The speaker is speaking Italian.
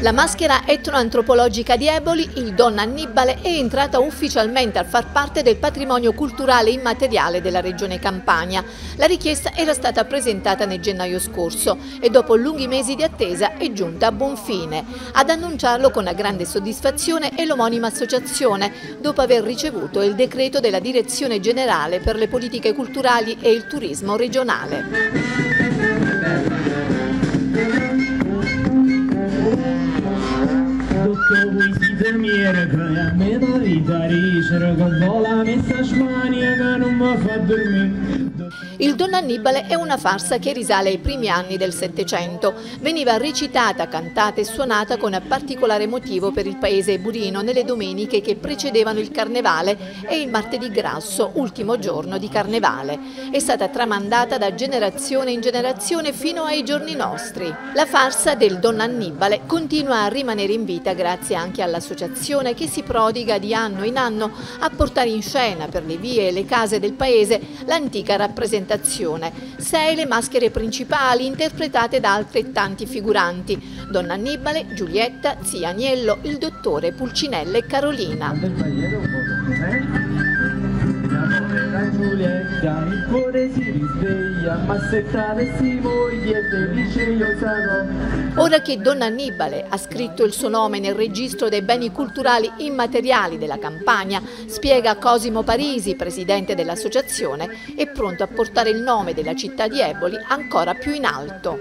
La maschera etnoantropologica di Eboli, il Donna Annibale, è entrata ufficialmente a far parte del patrimonio culturale immateriale della regione Campania. La richiesta era stata presentata nel gennaio scorso e dopo lunghi mesi di attesa è giunta a buon fine. Ad annunciarlo con grande soddisfazione è l'omonima associazione, dopo aver ricevuto il decreto della Direzione Generale per le Politiche Culturali e il Turismo Regionale. Vita ricere che vola messa smania che non mi fa dormire il Don Annibale è una farsa che risale ai primi anni del Settecento. Veniva recitata, cantata e suonata con particolare motivo per il paese burino nelle domeniche che precedevano il Carnevale e il martedì grasso, ultimo giorno di Carnevale. È stata tramandata da generazione in generazione fino ai giorni nostri. La farsa del Don Annibale continua a rimanere in vita grazie anche all'associazione che si prodiga di anno in anno a portare in scena per le vie e le case del paese l'antica rappresentazione, sei le maschere principali interpretate da altrettanti figuranti, Donna Annibale, Giulietta, Zia Agnello, il dottore Pulcinella e Carolina. Giulietta, il cuore si risveglia, ma se t'avessi moglie felice io sarò. Ora che Donna Annibale ha scritto il suo nome nel registro dei beni culturali immateriali della Campania, spiega Cosimo Parisi, presidente dell'associazione, è pronto a portare il nome della città di Eboli ancora più in alto.